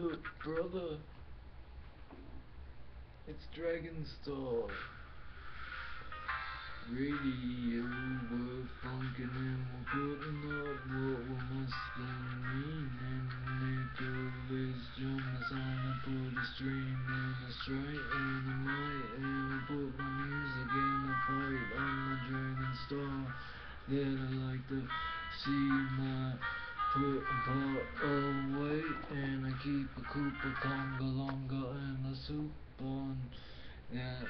Look, brother. It's Dragonstar. Radio, we're funkin' and we're putting up what we must have meaning. Nicholas Jonas on I put a stream and a straight and a might and I put my music in a fight. I'm the Dragonstar that I like to see my put a part away and I keep a Koopa Conga Longa and a soup on that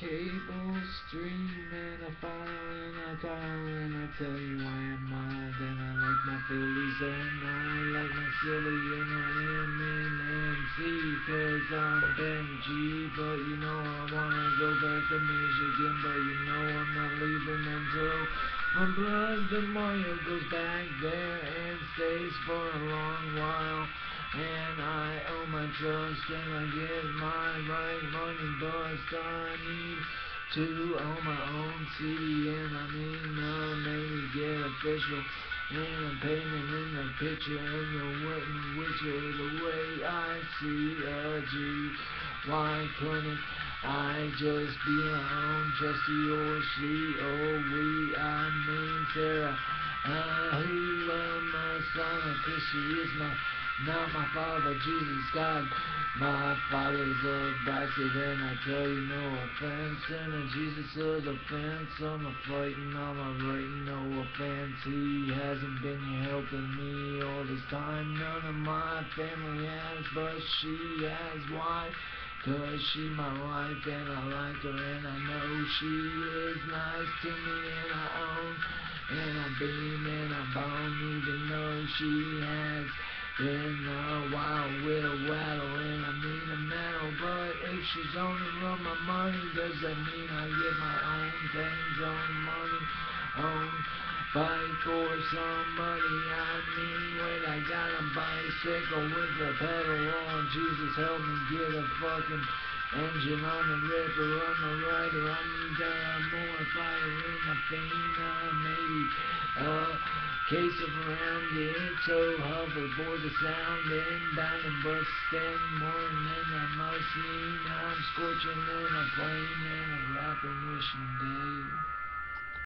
cable stream and a file and a tile and I tell you I am mild and I like my Phillies and I like my silly and I am in MC cause I'm Benji but you know I wanna go back to Michigan but you know I'm not leaving until my brother Mario goes back there and for a long while. And I owe my trust and I get my right money bust I need to own my own city. And I mean uh, maybe get official. And I'm painting in the picture. And the wooden witcher the way I see a G why couldn't I just be my own trusty or she oh we I mean Sarah who uh, my cause she is my not my father, Jesus God. My father's a and I tell you no offense. And a Jesus of offense. I'm a fighting, I'm a writing, no offense. He hasn't been helping me all this time. None of my family has, but she has. Why? Cause she my wife and I like her and I know she is nice to me and I beam and I bone even though she has in a wild widow waddle and I mean a metal but if she's on the run my money does that mean I get my own things own money? Own fight for somebody I mean when I got a bicycle with a pedal on Jesus help me get a fucking engine on the ripper on the rider. I need uh, more fire in my uh Case of around it, so hoverboard the sound and bound and busting more than a machine. I'm scorching and I'm playing and I'm rapping wishing day.